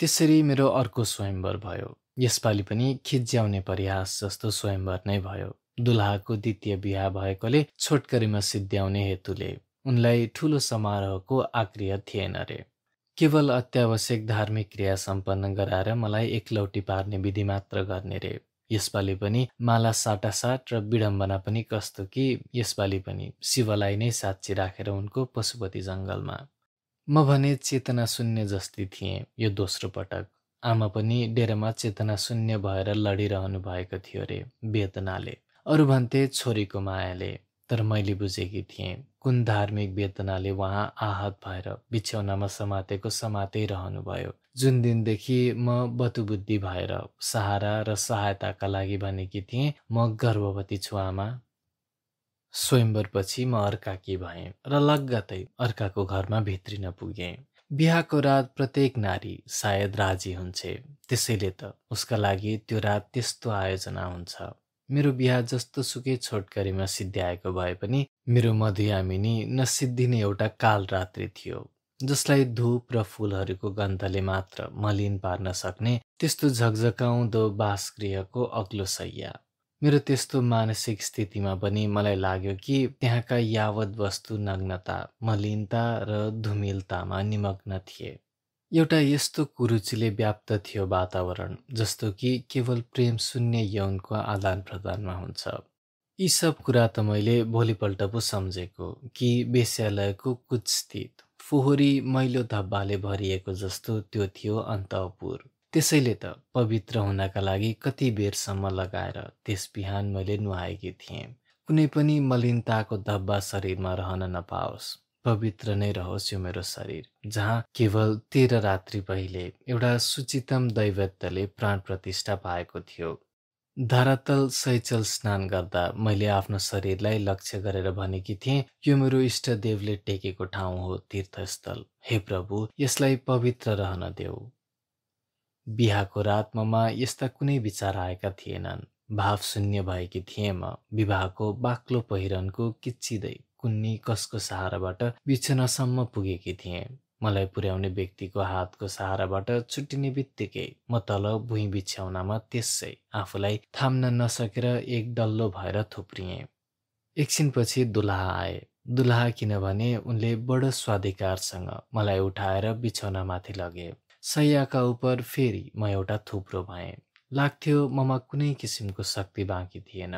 त्यसरी मेरो अर्को स्वयम्वर भयो। यसपालि पनि खिच्याउने परिहास जस्तो स्वयम्वर नै भयो। दुलहाको द्वितीय बिहा भएकोले छोटकरीमा सिद्ध्याउने हेतुले उनलाई ठुलो समारोहको आग्रह थिएन रे। केवल अत्यावश्यक धार्मिक क्रिया सम्पन्न गराएर मलाई एकलौटी पार्ने विधि मात्र गर्ने रे। यसपालि पनि माला साटासाट र विडम्बना पनि कस्तो कि यसपालि पनि शिवलाई नै साक्षी राखेर उनको पशुपति जङ्गलमा म भने चेतना शून्य जस्ती थिएँ यो दोस्रो पटक। आमा पनि डेरामा चेतना शून्य भएर लडिरहनु भएको थियो रे वेदनाले। अरू भन्थे छोरीको मायाले तर मैले बुझेकी थिएँ कुन धार्मिक वेदनाले उहाँ आहत भएर बिछ्यौनामा समातेको समातै रहनुभयो। जुन दिनदेखि म बतुबुद्धि भएर सहारा र सहायताका लागि भनेकी थिएँ म गर्भवती छु आमा। स्वयम्वरपछि म अर्काकी भएँ र लगत्तै अर्काको घरमा भित्रिन पुगेँ बिहाको रात प्रत्येक नारी सायद राजी हुन्छे त्यसैले त उसका लागि त्यो रात त्यस्तो आयोजना हुन्छ। मेरो बिहा जस्तो सुकै छोटकरीमा सिद्ध्याएको भए पनि मेरो मधुयामिनी नसिद्धिने एउटा काल रात्रि थियो जसलाई धुप र फुलहरूको गन्धले मात्र मलिन पार्न सक्ने त्यस्तो झकझकाउँदो बासगृहको अग्लो सैया। मेरो त्यस्तो मानसिक स्थितिमा पनि मलाई लाग्यो कि त्यहाँका यावत वस्तु नग्नता मलिनता र धुमिलतामा निमग्न थिए। एउटा यस्तो कुरुचिले व्याप्त थियो वातावरण जस्तो कि केवल प्रेम शून्य यौनको आदान प्रदानमा हुन्छ। यी सब कुरा त मैले भोलिपल्ट पो सम्झेको कि वेश्यालयको कुचस्थित फोहोरी मैलो धब्बाले भरिएको जस्तो त्यो थियो अन्तपुर। त्यसैले त पवित्र हुनका लागि कति बेरसम्म लगाएर त्यस बिहान मैले नुहाएकी थिएँ। कुनै पनि मलिनताको धब्बा शरीरमा रहन नपाओस्। पवित्र नै रहोस् यो मेरो शरीर जहाँ केवल तेह्र रात्रि पहिले एउटा सुचितम दैवत्यले प्राण प्रतिष्ठा पाएको थियो। धरातल शैचल स्नान गर्दा मैले आफ्नो शरीरलाई लक्ष्य गरेर भनेकी थिएँ यो मेरो इष्टदेवले टेकेको ठाउँ हो तीर्थस्थल। हे प्रभु यसलाई पवित्र रहन देऊ। बिहाको रातमा यस्ता कुनै विचार आएका थिएनन्। भाव शून्य भएकी थिएँ म विवाहको बाक्लो पहिरनको किच्चिँदै कुन्नी कसको सहाराबाट बिछनासम्म पुगेकी थिएँ। मलाई पुर्याउने व्यक्तिको हातको सहाराबाट छुट्टिने बित्तिकै म तल भुइँ बिछ्याउनामा त्यसै आफूलाई थाम्न नसकेर एक डल्लो भएर थुप्रिएँ। एकछिनपछि दुलहा आए। दुलहा किनभने उनले बडो स्वाधिकारसँग मलाई उठाएर बिछौनामाथि लगे। सैयाका उप फेरि म एउटा थुप्रो भएँ। लाग्थ्यो ममा कुनै किसिमको शक्ति बाँकी थिएन।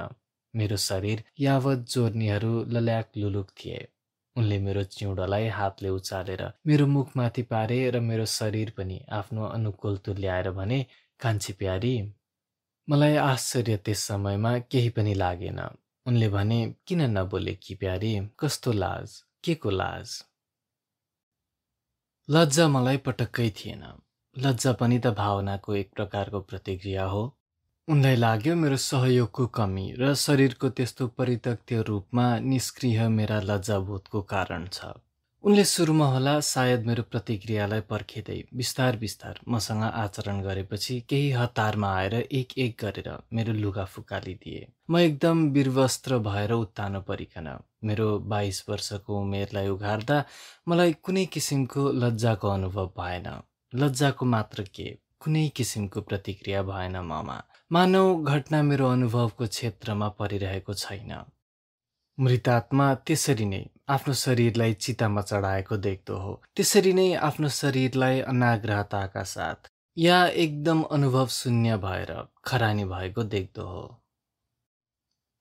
मेरो शरीर यावत जोर्नीहरू लल्याक लुलुक थिए। उनले मेरो चिउँडोलाई हातले उचालेर मेरो मुखमाथि पारे र मेरो शरीर पनि आफ्नो अनुकूल तुल्याएर भने कान्छी प्यारी मलाई आश्चर्य त्यस समयमा केही पनि लागेन। उनले भने किन नबोले कि प्यारी? कस्तो लाज? के को लाज? लज्जा मलाई पटक्कै थिएन। लज्जा पनि त भावनाको एक प्रकारको प्रतिक्रिया हो। उनलाई लाग्यो मेरो सहयोगको कमी र शरीरको त्यस्तो परित्यक्त्य रूपमा निष्क्रिय मेरा लज्जाबोधको कारण छ। उनले सुरुमा होला सायद मेरो प्रतिक्रियालाई पर्खिँदै बिस्तार बिस्तार मसँग आचरण गरेपछि केही हतारमा आएर एक एक गरेर मेरो लुगा फुकालिदिए। म एकदम बिरवस्त्र भएर उत्तानो परिकन मेरो बाइस वर्षको उमेरलाई उघार्दा मलाई कुनै किसिमको लज्जाको अनुभव भएन। लज्जाको मात्र के? कुनै किसिमको प्रतिक्रिया भएन ममा। मानव घटना मेरो अनुभवको क्षेत्रमा परिरहेको छैन। मृतात्मा त्यसरी नै आफ्नो शरीरलाई चितामा चढाएको देख्दो हो। त्यसरी नै आफ्नो शरीरलाई अनाग्रहताका साथ या एकदम अनुभव शून्य भएर खरानी भएको देख्दो हो।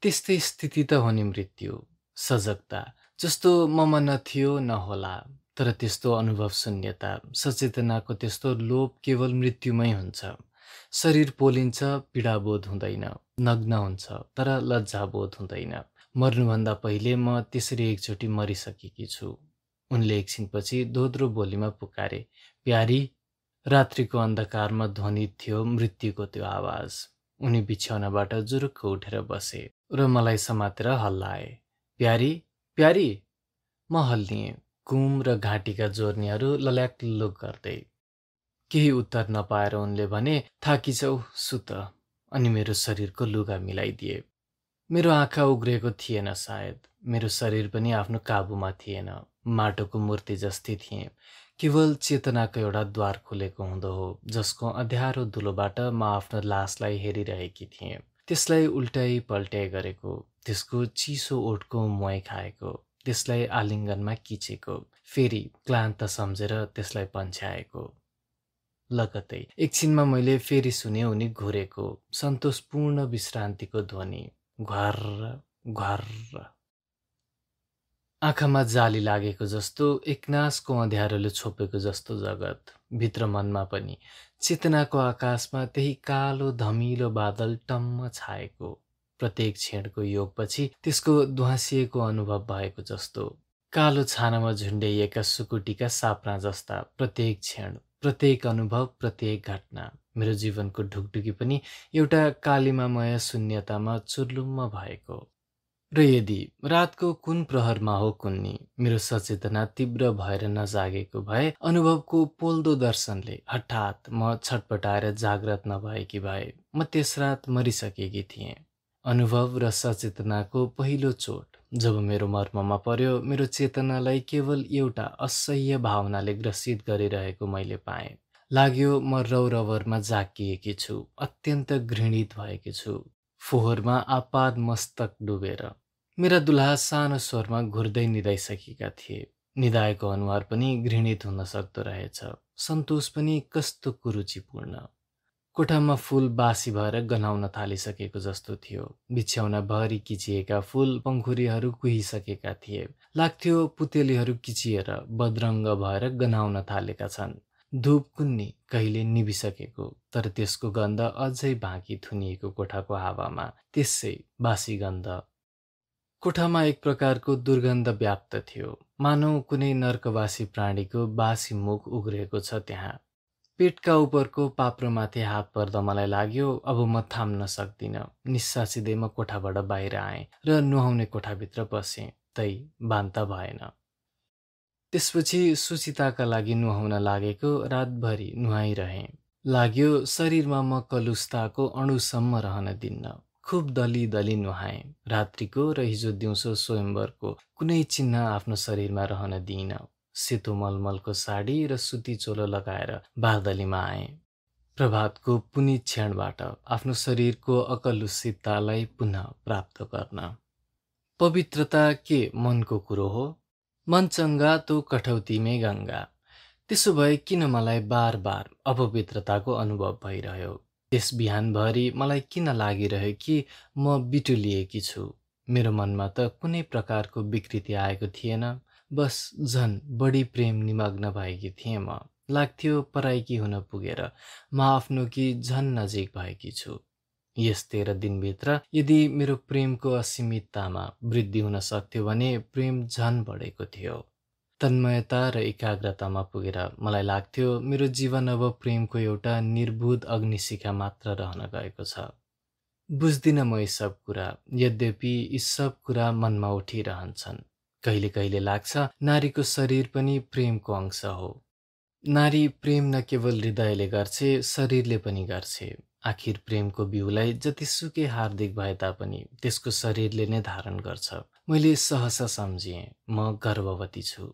त्यस्तै स्थिति त हो नि मृत्यु। सजगता। जस्तो ममा नथियो नहोला। तर त्यस्तो अनुभव शून्यता सचेतनाको त्यस्तो लोभ केवल मृत्युमै हुन्छ। शरीर पोलिन्छ पीडाबोध हुँदैन नग्न हुन्छ तर लज्जाबोध हुँदैन। मर्नुभन्दा पहिले म त्यसरी एकचोटि मरिसकेकी छु। उनले एकछिनपछि दोध्रो बोलीमा पुकारे प्यारी रात्रिको अन्धकारमा ध्वनित थियो मृत्युको त्यो आवाज उनी बिछ्याउनाबाट जुरुक्क उठेर बसे र मलाई समातेर हल्लाए। प्यारी प्यारी। म हल्लिएँ कुम र घाँटीका जोर्नीहरू लल्याकलुक गर्दै। केही उत्तर नपाएर उनले भने थाकिछौ सुत। अनि मेरो शरीरको लुगा मिलाइदिए। मेरो आँखा उग्रेको थिएन सायद। मेरो शरीर पनि आफ्नो काबुमा थिएन। माटोको मूर्ति जस्तै थिएँ। केवल चेतनाको एउटा द्वार खुलेको हुँदो हो जसको अँध्यारो धुलोबाट म आफ्नो लासलाई हेरिरहेकी थिएँ। त्यसलाई उल्टाइ पल्ट्याइ गरेको त्यसको चिसो ओठको मुहाई खाएको त्यसलाई आलिङ्गनमा किचेको फेरि क्लान्त सम्झेर त्यसलाई पन्छ्याएको। लगतै एकछिनमा मैले फेरि सुने उनी घुरेको सन्तोषपूर्ण विश्रान्तिको ध्वनि घर घर आँखामा जाली लागेको जस्तो एकनासको अँध्यारोले छोपेको जस्तो जगत भित्र मनमा पनि चेतनाको आकाशमा त्यही कालो धमिलो बादल टम्म छाएको। प्रत्येक क्षणको योगपछि त्यसको ध्वासिएको अनुभव भएको जस्तो। कालो छानामा झुन्ड्याइएका सुकुटीका सापना जस्ता प्रत्येक क्षण प्रत्येक अनुभव प्रत्येक घटना। मेरो जीवनको ढुकढुकी पनि एउटा कालिमामय शून्यतामा चुर्लुम्म भएको। र यदि रातको कुन प्रहरमा हो कुन्नी मेरो सचेतना तीव्र भएर नजागेको भए अनुभवको पोल्दो दर्शनले हठात म छटपटाएर जाग्रत नभएकी भए म त्यस रात मरिसकेकी थिएँ। अनुभव र सचेतनाको पहिलो चोट। जब मेरो मर्ममा पर्यो मेरो चेतनालाई केवल एउटा असह्य भावनाले ग्रसित गरिरहेको मैले पाएँ। लाग्यो म रौरवरमा जाकिएकी छु अत्यन्त घृणित भएकी छु। फोहोरमा आपाद मस्तक डुबेर। मेरा दुलहा सानो स्वरमा घुर्दै निदाइसकेका थिए। निदाएको अनुहार पनि घृणित हुन सक्दो रहेछ। सन्तोष पनि कस्तो कुरुचिपूर्ण। कोठामा फुल बासी भएर गनाउन थालिसकेको जस्तो थियो। बिछ्याउन भरि किचिएका फुल पङ्खुरीहरू कुहिसकेका थिए। लाग्थ्यो पुतेलीहरू किचिएर बदरङ्ग भएर गनाउन थालेका छन्। धुप कुन्नी कहिले निभिसकेको तर त्यसको गन्ध अझै बाँकी थुनिएको कोठाको हावामा त्यसै बासी गन्ध। कोठामा एक प्रकारको दुर्गन्ध व्याप्त थियो। मानौ कुनै नर्कवासी प्राणीको बासी मुख उग्रिएको छ त्यहाँ। पेटका उपरको पाप्रोमाथि हात पर्दा मलाई लाग्यो अब म थाम्न सक्दिनँ। निस्सासिँदै म कोठाबाट बाहिर आएँ र नुहाउने कोठाभित्र बसेँ। तै बान्ता भएन। त्यसपछि सुचिताका लागि नुहाउन लागेको रातभरि नुहाइरहेँ। लाग्यो शरीरमा म कलुस्ताको अणुसम्म रहन दिन्न। खुब दली दली नुहाएँ। रात्रिको र हिजो दिउँसो स्वयम्वरको कुनै चिन्ह आफ्नो शरीरमा रहन दिइन। सेतो मलमलको साडी र सुती चोलो लगाएर बारदलीमा आएँ। प्रभातको पुनि क्षणबाट आफ्नो शरीरको अकलुषिततालाई पुनः प्राप्त गर्न। पवित्रता के मनको कुरो हो? मन चङ्गा तो कठौतीमै गङ्गा। त्यसो भए किन मलाई बार बार अपवित्रताको अनुभव भइरह्यो? त्यस बिहानभरि मलाई किन लागिरह्यो कि म बिटुलिएकी छु? मेरो मनमा त कुनै प्रकारको विकृति आएको थिएन। बस झन् बढी प्रेम निमग्न भएकी थिएँ म। लाग्थ्यो पराइकी हुन पुगेर। म आफ्नो कि झन् नजिक भएकी छु। यस तेह्र दिनभित्र यदि मेरो प्रेमको असीमिततामा वृद्धि हुन सक्थ्यो भने प्रेम झन बढेको थियो। तन्मयता र एकाग्रतामा पुगेर मलाई लाग्थ्यो मेरो जीवन अब प्रेमको एउटा निर्बुध अग्निशिखा मात्र रहन गएको छ। बुझ्दिनँ म यी सब कुरा। यद्यपि यी सब कुरा मनमा उठिरहन्छन्। कहिले कहिले लाग्छ नारीको शरीर पनि प्रेमको अंश हो। नारी प्रेम न केवल हृदयले गर्छे शरीरले पनि गर्छे। आखिर प्रेमको बिउलाई जतिसुकै हार्दिक भए तापनि त्यसको शरीरले नै धारण गर्छ। मैले सहसा सम्झिएँ म गर्भवती छु।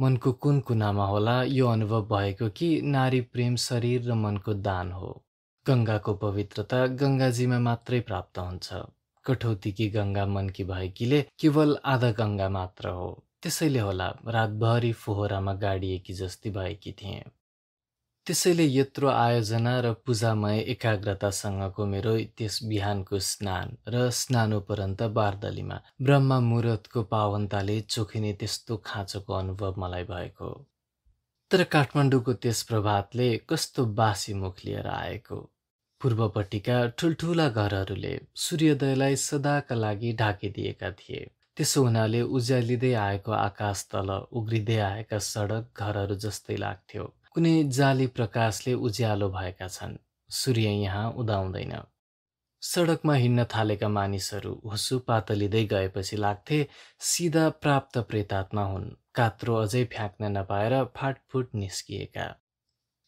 मनको कुन कुनामा होला यो अनुभव भएको कि नारी प्रेम शरीर र मनको दान हो। गङ्गाको पवित्रता गङ्गाजीमा मात्रै प्राप्त हुन्छ। कठौतीकी गङ्गा मनकी भएकीले केवल आधा गङ्गा मात्र हो। त्यसैले होला रातभरि फोहोरामा गाडिएकी जस्ती भएकी थिएँ। त्यसैले यत्रो आयोजना र पूजामय एकाग्रतासँगको मेरो त्यस बिहानको स्नान र स्नानोपरन्त बारदलीमा ब्रह्मा मुहुर्तको पावनताले चोखिने त्यस्तो खाँचोको अनुभव मलाई भएको। तर काठमाडौँको त्यस प्रभातले कस्तो बासी मुख लिएर आएको? पूर्वपट्टिका ठुल्ठुला घरहरूले सूर्योदयलाई सदाका लागि ढाकिदिएका थिए। त्यसो हुनाले उज्यालिँदै आएको आकाश तल उग्रिँदै आएका सडक घरहरू जस्तै लाग्थ्यो। कुनै जाली प्रकाशले उज्यालो भएका छन्। सूर्य यहाँ उदाउँदैन। सडकमा हिँड्न थालेका मानिसहरू हुसु पातलिँदै गएपछि लाग्थे सिधा प्राप्त प्रेतात्मा हुन्। कात्रो अझै फ्याँक्न नपाएर फाटफुट निस्किएका।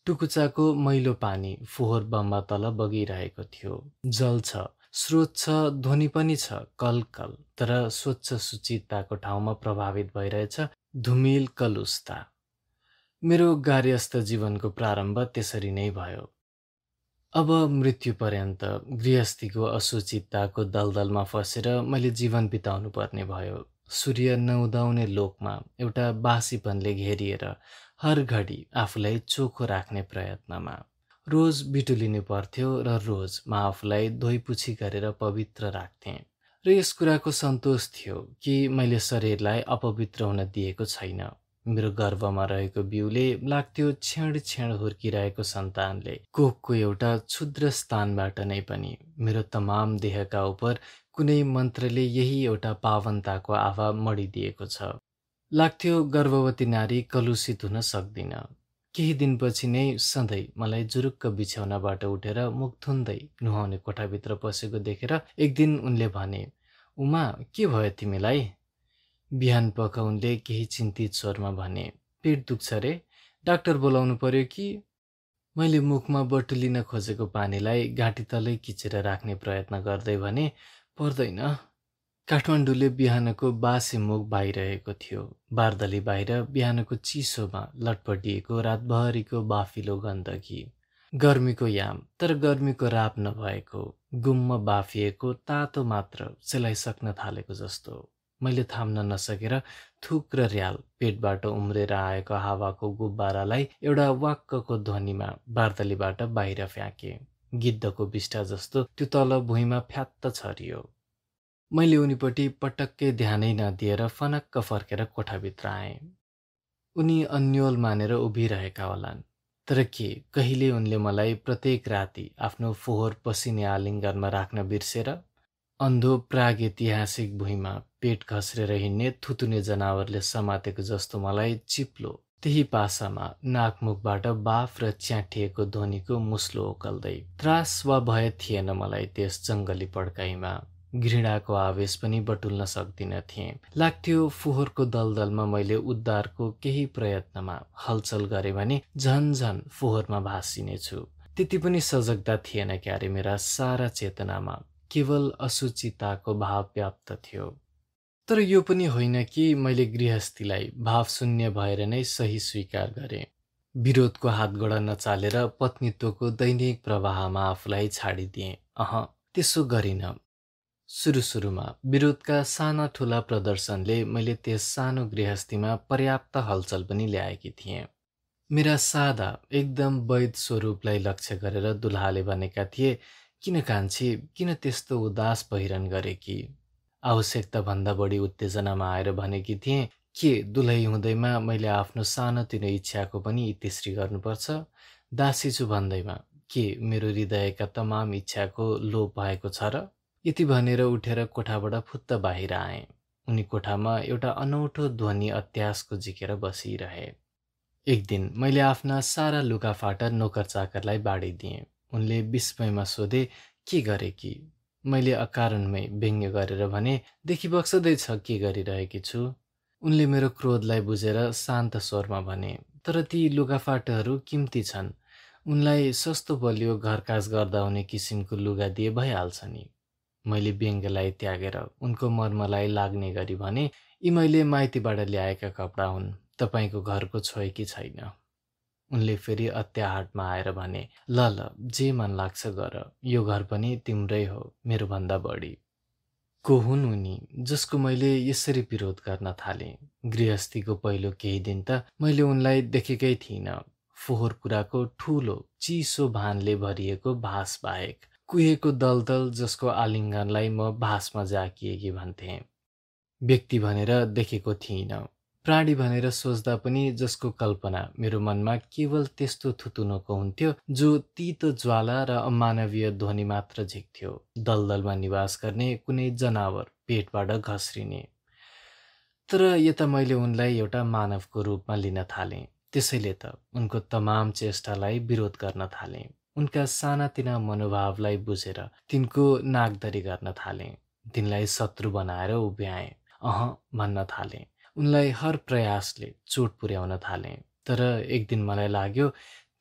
टुकुचाको मैलो पानी फोहोर बम्बा तल बगिरहेको थियो। जल छ स्रोत छ ध्वनि पनि छ कल कल तर स्वच्छ सुचितताको ठाउँमा प्रभावित भइरहेछ धुमिल कलुस्ता। मेरो कार्यस्थ जीवनको प्रारम्भ त्यसरी नै भयो। अब मृत्यु पर्यन्त गृहस्थीको असुचितताको दलदलमा फसेर मैले जीवन बिताउनु पर्ने भयो। सूर्य नउदाउने लोकमा एउटा बासीपनले घेरिएर हर घडी आफूलाई चोखो राख्ने प्रयत्नमा। रोज बिटुलिनु पर्थ्यो र रोज म आफूलाई धोइपुछी गरेर पवित्र राख्थेँ। र यस कुराको सन्तोष थियो कि मैले शरीरलाई अपवित्र हुन दिएको छैन। मेरो गर्भमा रहेको बिउले लाग्थ्यो छेड छेड हुर्किरहेको सन्तानले कोखको एउटा क्षुद्र स्थानबाट नै पनि। मेरो तमाम देहका उप कुनै मन्त्रले यही एउटा पावनताको आभा मडिदिएको छ। लाग्थ्यो गर्भवती नारी कलुषित हुन सक्दिन। केही दिनपछि नै सधैँ मलाई जुरुक्क बिछ्याउनाबाट उठेर मुख थुन्दै नुहाउने कोठाभित्र पसेको देखेर एक दिन उनले भने उमा के भयो तिमीलाई? बिहान पख उनले केही चिन्तित स्वरमा भने पेट दुख्छ रे। डाक्टर बोलाउनु पर्यो कि? मैले मुखमा बटुलिन खोजेको पानीलाई घाँटी तलै किचेर राख्ने प्रयत्न गर्दै भने पर्दैन। काठमाडौँले बिहानको बासी मुख भाइरहेको थियो। बारदली बाहिर बिहानको चिसोमा लटपटिएको रातभरिको बाफिलो गन्दगी। गर्मीको याम तर गर्मीको राप नभएको। गुम्म बाफिएको तातो मात्र सेलाइसक्न थालेको जस्तो। मैले थाम्न नसकेर थुक र र्याल पेटबाट उम्रेर आएको हावाको गुब्बारालाई एउटा वाक्कको ध्वनिमा बार्दलीबाट बाहिर फ्याँके। गिद्धको बिस्टा जस्तो त्यो तल भुइँमा फ्यात्त छरियो। मैले उनीपट्टि पटक्कै ध्यानै नदिएर फनक्क फर्केर कोठाभित्र आएँ। उनी अन्यल मानेर उभिरहेका होलान्। तर के कहिले उनले मलाई प्रत्येक राति आफ्नो फोहोर पसिने आलिङ्गनमा राख्न बिर्सेर अन्धो प्रागैतिहासिक भुइँमा पेट खस्रेर हिँड्ने थुतुने जनावरले समातेको जस्तो मलाई चिप्लो त्यही पासामा नाकमुखबाट बाफ र च्याठिएको ध्वनिको मुस्लो ओकल्दै त्रास वा भय थिएन मलाई त्यस जङ्गली पड्काइमा। घृणाको आवेश पनि बटुल्न सक्दिन थिएँ। लाग्थ्यो फोहोरको दलदलमा मैले उद्धारको केही प्रयत्नमा हलचल गरेँ भने झन झन फोहोरमा भाँसिनेछु। त्यति पनि सजगता थिएन क्यारे मेरा सारा चेतनामा। केवल असुचिताको भाव व्याप्त थियो। तर यो पनि होइन कि मैले गृहस्थीलाई भावशून्य भएर नै सही स्वीकार गरेँ। विरोधको हातगोडा नचालेर पत्नीत्वको दैनिक प्रवाहमा आफूलाई छाडिदिएँ। अह त्यसो गरिन। सुरु सुरुमा विरोधका साना ठुला प्रदर्शनले मैले त्यस सानो गृहस्थीमा पर्याप्त हलचल पनि ल्याएकी थिएँ। मेरा सादा एकदम वैध स्वरूपलाई लक्ष्य गरेर दुल्हाले भनेका थिए किन कान्छी किन त्यस्तो उदास पहिरन गरे कि आवश्यकताभन्दा बढी उत्तेजनामा आएर भनेकी थिएँ के दुलही हुँदैमा मैले आफ्नो सानोतिनो इच्छाको पनि इतिश्री गर्नुपर्छ? दासी छु भन्दैमा के मेरो हृदयका तमाम इच्छाको लोप भएको छ र? यति भनेर उठेर कोठाबाट फुत्त बाहिर आएँ। उनी कोठामा एउटा अनौठो ध्वनि अत्यासको झिकेर बसिरहे। एक दिन मैले आफ्ना सारा लुगाफाटा नोकर चाकरलाई बाँडिदिएँ। उनले विस्मयमा सोधे के गरे कि? मैले अकारणमै व्यङ्ग्य गरेर भने देखि बक्सदैछ के गरिरहेकी छु? उनले मेरो क्रोधलाई बुझेर शान्त स्वरमा भने तर ती लुगाफाटाहरू किम्ती छन्। उनलाई सस्तो बलियो घरकाज गर्दा हुने किसिमको लुगा दिए भइहाल्छ नि। मैले व्यङ्ग्यलाई त्यागेर उनको मर्मलाई लाग्ने गरी भने यी मैले माइतीबाट ल्याएका कपडा हुन्। तपाईँको घरको छोए कि छैन? उनले फेरि अत्याहाटमा आएर भने ल ल जे मन लाग्छ गर। यो घर पनि तिम्रै हो मेरोभन्दा बढी। को हुन् उनी? जसको मैले यसरी विरोध गर्न थालेँ। गृहस्थीको पहिलो केही दिन त मैले उनलाई देखेकै थिइनँ। फोहोर कुराको ठुलो चिसो भानले भरिएको भास बाहेक कुहेको दलदल जसको आलिङ्गनलाई म भासमा जाकिएकी भन्थेँ। व्यक्ति भनेर देखेको थिइनँ। प्राणी भनेर सोच्दा पनि जसको कल्पना मेरो मनमा केवल त्यस्तो थुतुनुको हुन्थ्यो जो तितो ज्वाला र अमानवीय ध्वनि मात्र झिक्थ्यो। दलदलमा निवास गर्ने कुनै जनावर पेटबाट घस्रिने। तर यता मैले उनलाई एउटा मानवको रूपमा लिन थालेँ। त्यसैले त उनको तमाम चेष्टालाई विरोध गर्न थालेँ। उनका सानातिना मनोभावलाई बुझेर तिनको नागदरी गर्न थालेँ। तिनलाई शत्रु बनाएर उभ्याएँ। अह भन्न थालेँ। उनलाई हर प्रयासले चोट पुर्याउन थाले। तर एक दिन मलाई लाग्यो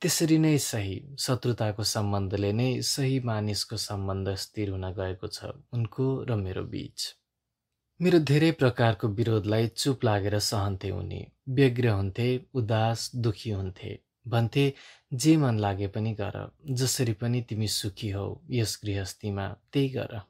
त्यसरी नै सही। शत्रुताको सम्बन्धले नै सही मानिसको सम्बन्ध स्थिर हुन गएको छ उनको र मेरो बीच। मेरो धेरै प्रकारको विरोधलाई चुप लागेर सहन्थे उनी। व्यग्र हुन्थे उदास दुखी हुन्थे। भन्थे जे मन लागे पनि गर जसरी पनि तिमी सुखी हौ यस गृहस्थीमा त्यही गर।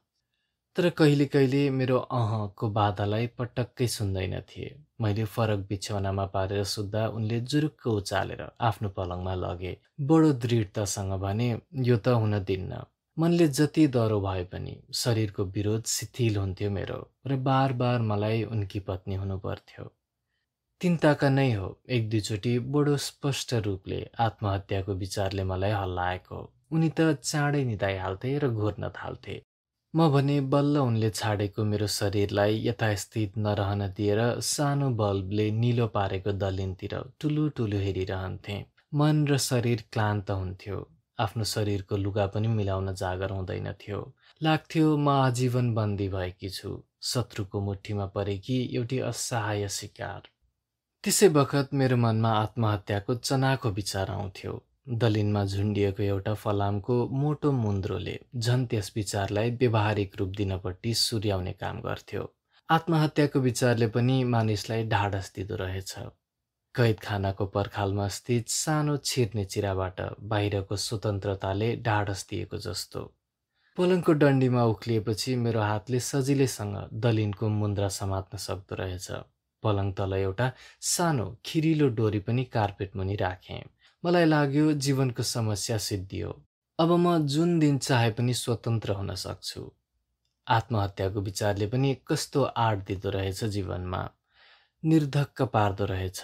तर कहिले कहिले मेरो अहको बाधालाई पटक्कै सुन्दैन थिए। मैले फरक बिछौनामा पारेर सुत्दा उनले जुरुक्क उचालेर आफ्नो पलङमा लगे। बडो दृढतासँग भने यो त हुन दिन्न। मनले जति डह्रो भए पनि शरीरको विरोध शिथिल हुन्थ्यो मेरो र बार बार मलाई उनकी पत्नी हुनु पर्थ्यो। तिनताका नै हो। एक दुईचोटि बडो स्पष्ट रूपले आत्महत्याको विचारले मलाई हल्लाएको। उनी त चाँडै निधाइहाल्थे र घोर्न थाल्थे। म भने बल्ल उनले छाडेको मेरो शरीरलाई यथास्थित नरहन दिएर सानो बल्बले निलो पारेको दलिनतिर ठुलो ठुलो हेरिरहन्थेँ। मन र शरीर क्लान्त हुन्थ्यो। आफ्नो शरीरको लुगा पनि मिलाउन जागर हुँदैन थियो। लाग्थ्यो म आजीवन बन्दी भएकी छु। शत्रुको मुठीमा परेकी एउटी असहाय शिकार। त्यसै बखत मेरो मनमा आत्महत्याको चनाको विचार आउँथ्यो। दलिनमा झुन्डिएको एउटा फलामको मोटो मुन्द्रोले झन् त्यस विचारलाई व्यवहारिक रूप दिनपट्टि सुर्याउने काम गर्थ्यो। आत्महत्याको विचारले पनि मानिसलाई ढाडस दिँदो रहेछ। कैदखानाको पर्खालमा स्थित सानो छिर्ने चिराबाट बाहिरको स्वतन्त्रताले ढाडस दिएको जस्तो। पलङको डन्डीमा उक्लिएपछि मेरो हातले सजिलैसँग दलिनको मुन्द्रा समात्न सक्दो रहेछ। पलङ तल एउटा सानो खिरिलो डोरी पनि कार्पेट मुनि राखेँ। मलाई लाग्यो जीवनको समस्या सिद्धियो अब म जुन दिन चाहे पनि स्वतन्त्र हुन सक्छु। आत्महत्याको विचारले पनि कस्तो आड दिँदो रहेछ जीवनमा। निर्धक्क पार्दो रहेछ।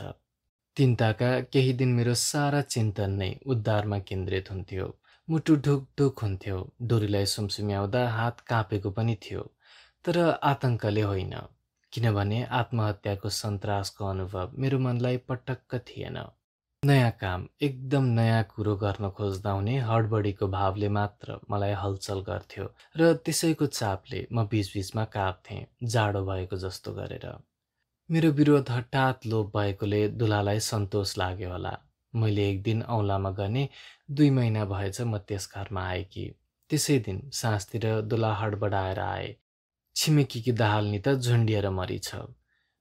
तिनताका केही दिन मेरो सारा चिन्तन नै उद्धारमा केन्द्रित हुन्थ्यो। मुटु ढुक ढुक हुन्थ्यो। डोरीलाई सुमसुम्याउँदा हात काँपेको पनि थियो। तर आतङ्कले होइन। किनभने आत्महत्याको सन्तासको अनुभव मेरो मनलाई पटक्क थिएन। नयाँ काम एकदम नयाँ कुरो गर्न खोज्दा हुने हडबडीको भावले मात्र मलाई हलचल गर्थ्यो र त्यसैको चापले म बिचबिचमा काप्थेँ जाडो भएको जस्तो गरेर। मेरो विरोध हठात लोप भएकोले दुलालाई सन्तोष लाग्यो होला। मैले एक दिन औँलामा गने दुई महिना भएछ म त्यस घरमा आएकी। त्यसै दिन साँझतिर दुला हडबडाएर आए। छिमेकीकी दाहाल्नी त झुन्डिएर मरिछ।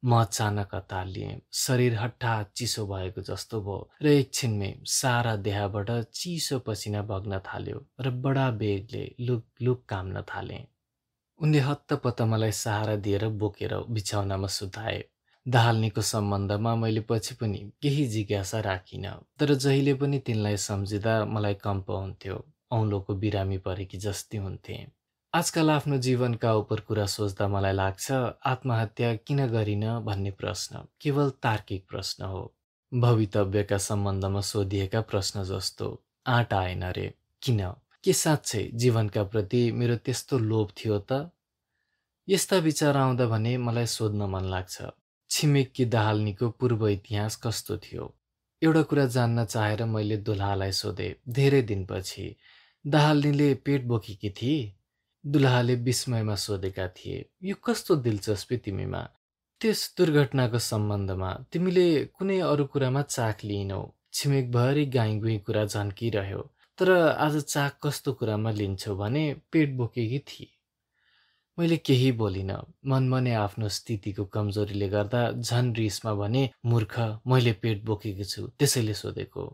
म अचानक अतालिएँ शरीर हठात चिसो भएको जस्तो भयो र एकछिनमै सारा देहाबाट चिसो पसिना बग्न थाल्यो र बडा बेगले लुक लुक काम्न थाले। उनले हत्तपत्त मलाई सहारा दिएर बोकेर बिछौनामा सुताए। दाहाल्नीको सम्बन्धमा मैले पछि पनि केही जिज्ञासा राखिनँ तर जहिले पनि तिनलाई सम्झिँदा मलाई कम्प हुन्थ्यो। औँलोको बिरामी परेकी जस्तै हुन्थे। आजकल आफ्नो जीवनका उप कुरा सोच्दा मलाई लाग्छ आत्महत्या किन गरिन भन्ने प्रश्न केवल तार्किक प्रश्न हो। भवितव्यका सम्बन्धमा सोधिएका प्रश्न जस्तो आँट आएन रे। किन? के साँच्चै जीवनका प्रति मेरो त्यस्तो लोभ थियो त? यस्ता विचार आउँदा भने मलाई सोध्न मन लाग्छ छिमेकी दाहाल्नीको पूर्व इतिहास कस्तो थियो? एउटा कुरा जान्न चाहेर मैले दुल्हालाई सोधेँ धेरै दिनपछि। दाहाल्नीले पेट बोकेकी थिए दुल्हाले विस्मयमा सोधेका थिए यो कस्तो दिलचस्पी तिमीमा? त्यस दुर्घटनाको सम्बन्धमा तिमीले कुनै अरू कुरामा चाख लिइनौ। छिमेकभरि गाई कुरा झन्किरह्यो तर आज चाक कस्तो कुरामा लिन्छौ भने पेट बोकेकी थिए। मैले केही बोलिनँ। मनमने आफ्नो स्थितिको कमजोरीले गर्दा झन रिसमा भने मूर्ख मैले पेट बोकेको छु। त्यसैले सोधेको।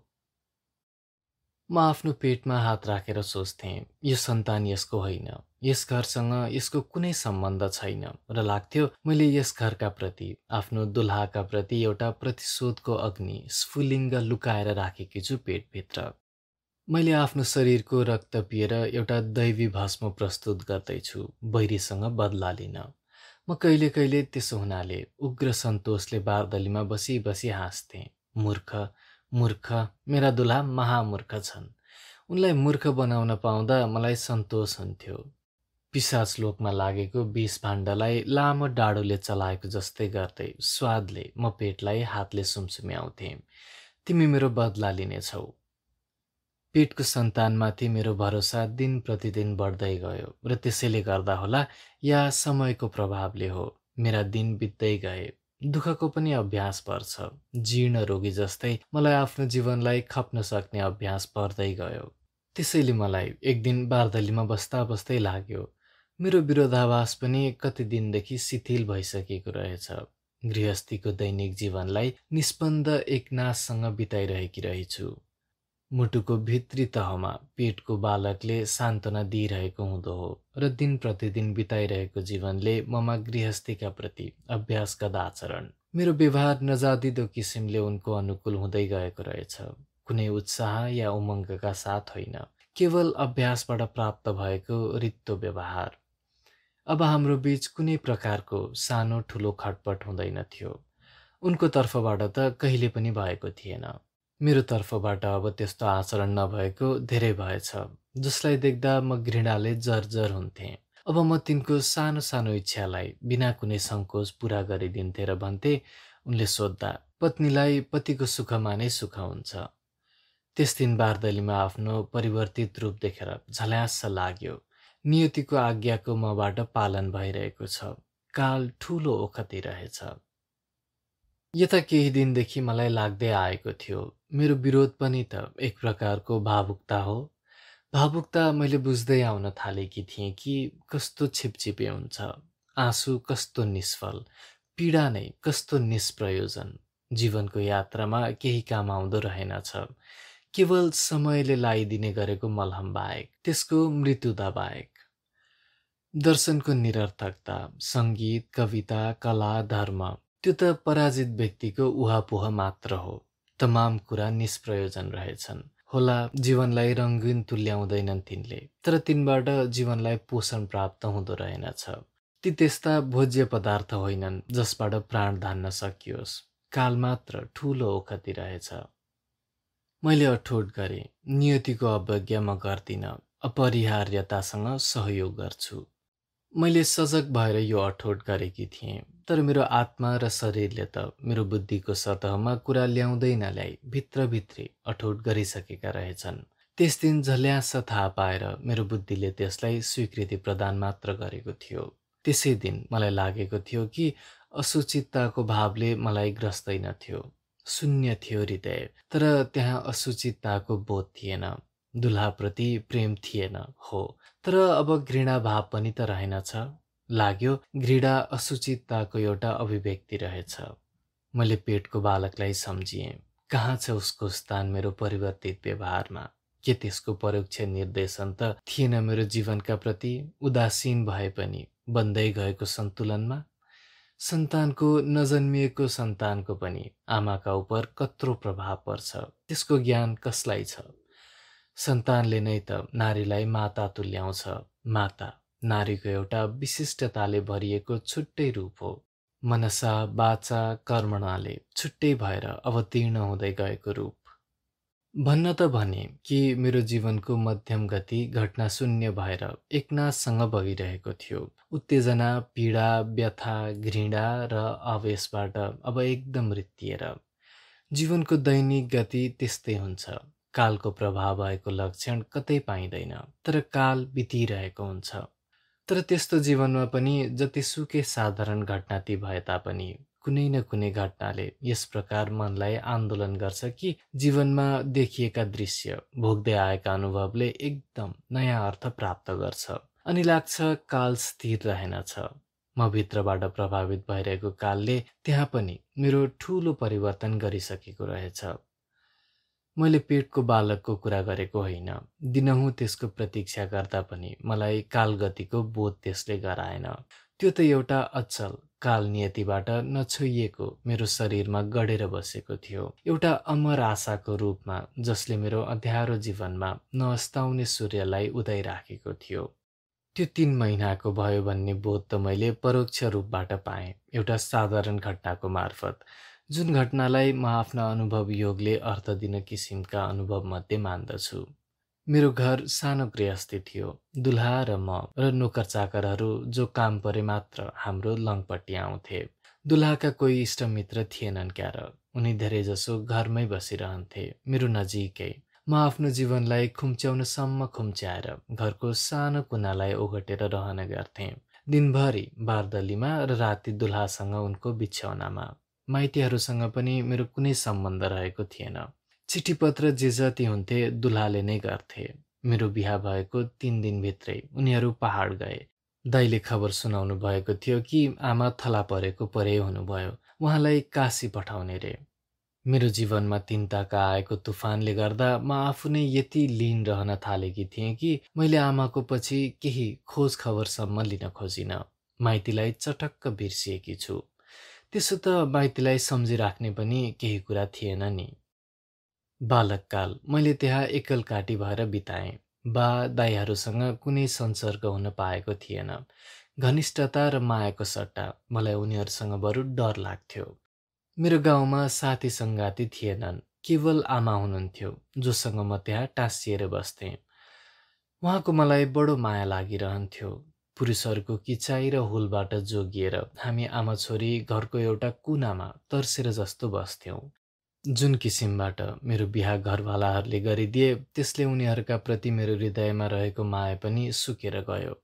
म आफ्नो पेटमा हात राखेर सोच्थेँ यो सन्तान यसको होइन। यस घरसँग यसको कुनै सम्बन्ध छैन। र लाग्थ्यो मैले यस घरका प्रति आफ्नो दुल्हाका प्रति एउटा प्रतिशोधको अग्नि स्फुलिङ्ग लुकाएर राखेकी छु पेटभित्र। मैले आफ्नो शरीरको रक्त पिएर एउटा दैवी भस्म प्रस्तुत गर्दैछु बैरीसँग बदला लिन म कहिले कहिले त्यसो हुनाले उग्र सन्तोषले बारदलीमा बसी बसी हाँस्थेँ मूर्ख! मूर्ख। मेरा दुला महामूर्ख छन्। उनलाई मूर्ख बनाउन पाउँदा मलाई सन्तोष हुन्थ्यो। पिसाच लोकमा लागेको बिस भाण्डलाई लामो डाडोले चलाएको जस्तै गर्दै स्वादले म पेटलाई हातले सुमसुम्याउँथेँ। तिमी मेरो बदला लिनेछौ। पेटको सन्तानमाथि मेरो भरोसा दिन प्रतिदिन बढ्दै गयो र त्यसैले गर्दा होला या समयको प्रभावले हो। मेरा दिन बित्दै गए। दुःखको पनि अभ्यास पर्छ। जीर्ण रोगी जस्तै मलाई आफ्नो जीवनलाई खप्न सक्ने अभ्यास पर्दै गयो। त्यसैले मलाई एक दिन बारदलीमा बस्दा बस्दै लाग्यो। मेरो विरोधाभास पनि कति दिनदेखि शिथिल भइसकेको रहेछ। गृहस्थीको दैनिक जीवनलाई निष्पन्द एकनाशसँग बिताइरहेकी रहेछु। मुटुको भित्री तहमा पेटको बालकले सान्त्वना दिइरहेको हुँदो हो र दिन प्रतिदिन बिताइरहेको जीवनले ममा गृहस्थीका प्रति अभ्यासगत आचरण मेरो व्यवहार नजादिदो किसिमले उनको अनुकूल हुँदै गएको रहेछ। कुनै उत्साह या उमङ्गका साथ होइन। केवल अभ्यासबाट प्राप्त भएको रित्तो व्यवहार। अब हाम्रो बीच कुनै प्रकारको सानो ठुलो खटपट हुँदैन थियो। उनको तर्फबाट त कहिले पनि भएको थिएन। मेरो तर्फबाट अब त्यस्तो आचरण नभएको धेरै भएछ जसलाई देख्दा म घृणाले जर्जर हुन्थेँ। अब म तिनको सानो सानो इच्छालाई बिना कुनै सङ्कोच पुरा गरिदिन्थे र भन्थे उनले सोद्धा पत्नीलाई पतिको सुखमा नै सुख हुन्छ त्यस दिन बारदलीमा आफ्नो परिवर्तित रूप देखेर झल्यास लाग्यो। नियतिको आज्ञाको मबाट पालन भइरहेको छ। काल ठुलो ओखती रहेछ। यता केही दिनदेखि मलाई लाग्दै आएको थियो। मेरो विरोध पनि त एक प्रकारको भावुकता हो। भावुकता मैले बुझ्दै आउन थालेकी थिएँ कि कस्तो छिपछिपे हुन्छ। आँसु कस्तो निष्फल पीडा नै कस्तो निष्प्रयोजन। जीवनको यात्रामा केही काम आउँदो रहेनछ। केवल समयले लगाइदिने गरेको मलहम बाहेक त्यसको मृत्युदा बाहेक। दर्शनको निरर्थकता सङ्गीत कविता कला धर्म त्यो त पराजित व्यक्तिको उहापुह मात्र हो। तमाम कुरा निष्प्रयोजन रहेछन्। होला जीवनलाई रङ्गीन तुल्याउँदैनन् तिनले तर तिनबाट जीवनलाई पोषण प्राप्त हुँदो रहेनछ। ती त्यस्ता भोज्य पदार्थ होइनन् जसबाट प्राण धान्न सकियोस्। काल मात्र ठुलो ओखती रहेछ। मैले अठोट गरेँ नियतिको अवज्ञा म गर्दिनँ अपरिहार्यतासँग सहयोग गर्छु। मैले सजग भएर यो अठोट गरेकी थिएँ। तर मेरो आत्मा र शरीरले त मेरो बुद्धिको सतहमा कुरा ल्याउँदै नल्याई भित्रभित्रै अठोट गरिसकेका रहेछन्। त्यस दिन झल्यास थाहा पाएर मेरो बुद्धिले त्यसलाई स्वीकृति प्रदान मात्र गरेको थियो। त्यसै दिन मलाई लागेको थियो कि असुचितताको भावले मलाई ग्रस्दैन थियो। शून्य थियो हृदय तर त्यहाँ असुचितताको बोध थिएन। दुल्हाप्रति प्रेम थिएन हो। तर अब घृणा भाव पनि त रहेनछ। लाग्यो। घृणा असुचितताको एउटा अभिव्यक्ति रहेछ। मैले पेटको बालकलाई सम्झिएँ। कहाँ छ उसको स्थान मेरो परिवर्तित व्यवहारमा? के त्यसको परोक्ष निर्देशन त थिएन मेरो जीवनका प्रति? उदासीन भए पनि बन्दै गएको सन्तुलनमा? सन्तानको नजन्मिएको सन्तानको पनि आमाका उप कत्रो प्रभाव पर्छ। त्यसको ज्ञान कसलाई छ? सन्तानले नै त नारीलाई माता तुल्याउँछ। माता नारीको एउटा विशिष्टताले भरिएको छुट्टै रूप हो। मनसा बाचा कर्मणाले छुट्टै भएर अवतीर्ण हुँदै गएको रूप। भन्न त भने कि मेरो जीवनको मध्यम गति घटना शून्य भएर एकनाथसँग बगिरहेको थियो। उत्तेजना पीडा व्यथा घृणा र आवेशबाट अब एकदम रित्तिएर। जीवनको दैनिक गति त्यस्तै हुन्छ। कालको प्रभाव भएको लक्षण कतै पाइँदैन तर काल बितिरहेको हुन्छ। तर त्यस्तो जीवनमा पनि जतिसुकै साधारण घटना ती भए तापनि कुनै न कुनै घटनाले यस प्रकार मनलाई आन्दोलन गर्छ कि जीवनमा देखिएका दृश्य भोग्दै आएका अनुभवले एकदम नयाँ अर्थ प्राप्त गर्छ। अनि लाग्छ काल स्थिर रहेनछ। म भित्रबाट प्रभावित भइरहेको कालले त्यहाँ पनि मेरो ठुलो परिवर्तन गरिसकेको रहेछ। मैले पेटको बालकको कुरा गरेको होइन। दिनहुँ त्यसको प्रतीक्षा गर्दा पनि मलाई कालगतिको बोध त्यसले गराएन। त्यो त एउटा अचल काल नियतिबाट नछोइएको मेरो शरीरमा गढेर बसेको थियो। एउटा अमर आशाको रूपमा जसले मेरो अध्यारो जीवनमा नअस्ताउने सूर्यलाई उदाइ राखेको थियो। त्यो तिन महिनाको भयो भन्ने बोध त मैले परोक्ष रूपबाट पाएँ। एउटा साधारण घटनाको मार्फत। जुन घटनालाई म आफ्ना अनुभव योगले अर्थ दिन किसिमका अनुभव मध्ये मान्दछु। मेरो घर सानो गृहस्थी थियो दुल्हा र म र नोकर चाकरहरू जो काम परे मात्र हाम्रो लङपट्टि आउँथे। दुल्हाका कोही इष्टमित्र थिएनन् क्यार उनी धेरैजसो घरमै बसिरहन्थे मेरो नजिकै। म आफ्नो जीवनलाई खुम्च्याउनसम्म खुम्च्याएर घरको सानो कुनालाई ओगटेर रहन गर्थेँ। दिनभरि बारदलीमा र राति दुल्हासँग उनको बिछ्याउनामा माइतीहरूसँग पनि मेरो कुनै सम्बन्ध रहेको थिएन। चिठीपत्र जे जति हुन्थे दुल्हाले नै गर्थे। मेरो बिहा भएको तिन दिनभित्रै उनीहरू पहाड गए। दाइले खबर सुनाउनु भएको थियो कि आमा थला परेको परे हुनुभयो। उहाँलाई काशी पठाउने रे। मेरो जीवनमा तिनताका आएको तुफानले गर्दा म आफू नै यति लिन रहन थालेकी थिएँ कि मैले आमाको पछि केही खोज खबरसम्म लिन खोजिनँ। माइतीलाई चटक्क बिर्सिएकी छु। त्यसो त माइतीलाई सम्झिराख्ने पनि केही कुरा थिएन नि। बालककाल मैले त्यहाँ एकल काटी भएर बिताएँ। बा दाईहरूसँग कुनै संसर्ग हुन पाएको थिएन। घनिष्ठता र मायाको सट्टा मलाई उनीहरूसँग बरु डर लाग्थ्यो। मेरो गाउँमा साथी सङ्गाती थिएनन् केवल आमा हुनुहुन्थ्यो जोसँग म त्यहाँ टाँसिएर बस्थेँ। उहाँको मलाई बडो माया लागिरहन्थ्यो। पुरुषहरूको किचाइ र हुलबाट जोगिएर हामी आमा छोरी घरको एउटा कुनामा तर्सेर जस्तो बस्थ्यौँ। जुन किसिमबाट मेरो बिहा घरवालाहरूले गरिदिए त्यसले उनीहरूका प्रति मेरो हृदयमा रहेको माया पनि सुकेर गयो।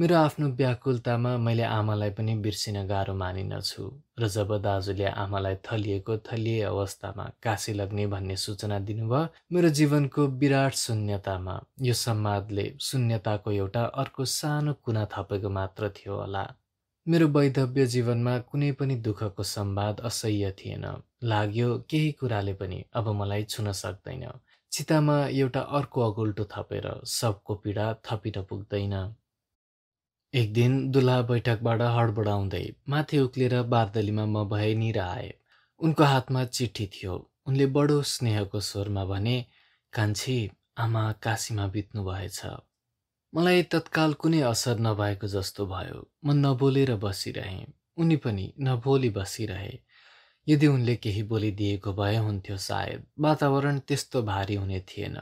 मेरो आफ्नो व्याकुलतामा मैले आमालाई पनि बिर्सिन गाह्रो मानिनछु र जब दाजुले आमालाई थलिएको थलिए अवस्थामा काशी लग्ने भन्ने सूचना दिनुभयो मेरो जीवनको विराट शून्यतामा यो संवादले शून्यताको एउटा अर्को सानो कुना थपेको मात्र थियो होला। मेरो वैधव्य जीवनमा कुनै पनि दुःखको सम्वाद असह्य थिएन। लाग्यो केही कुराले पनि अब मलाई छुन सक्दैन। चितामा एउटा अर्को अगुल्टो थपेर सबको पीडा थपिन पुग्दैन। एक दिन दुल्हा बैठकबाट हडबडाउँदै माथि उक्लेर बारदलीमा म भएनिर आए। उनको हातमा चिठी थियो। उनले बडो स्नेहको स्वरमा भने कान्छी आमा काशीमा बित्नु भएछ। मलाई तत्काल कुनै असर नभएको जस्तो भयो। म नबोलेर बसिरहेँ। उनी पनि नबोली बसिरहे। यदि उनले केही बोलिदिएको भए हुन्थ्यो सायद। वातावरण त्यस्तो भारी हुने थिएन।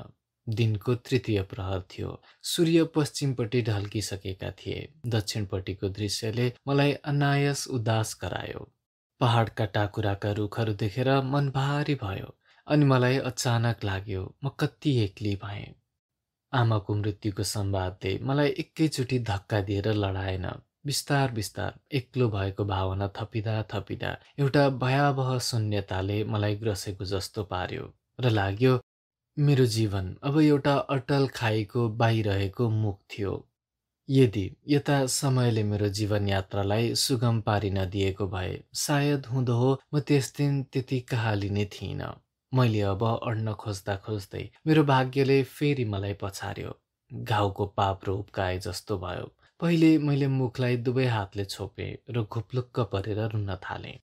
दिनको तृतीय प्रहर थियो। सूर्य पश्चिमपट्टि ढल्किसकेका थिए। दक्षिणपट्टिको दृश्यले मलाई अनायस उदास गरायो। पहाडका टाकुराका रुखहरू देखेर मन भारी भयो अनि मलाई अचानक लाग्यो म कति एक्ली भएँ। आमाको मृत्युको संवादले मलाई एकैचोटि धक्का दिएर लडाएन। बिस्तार बिस्तार एक्लो भएको भावना थपिँदा थपिँदा एउटा भयावह शून्यताले मलाई ग्रसेको जस्तो पार्यो र लाग्यो मेरो जीवन अब एउटा अटल खाईको बाहिरहेको मुख थियो। यदि यता समयले मेरो जीवन यात्रालाई सुगम पारी नदिएको भए सायद हुँदो हो म त्यस दिन त्यति कहालिने थिइनँ। मैले अब अड्न खोज्दा खोज्दै मेरो भाग्यले फेरि मलाई पछार्यो घाउको पाप्रो उप्काए जस्तो भयो। पहिले मैले मुखलाई दुवै हातले छोपेँ र घुप्लुक्क परेर रुन थालेँ।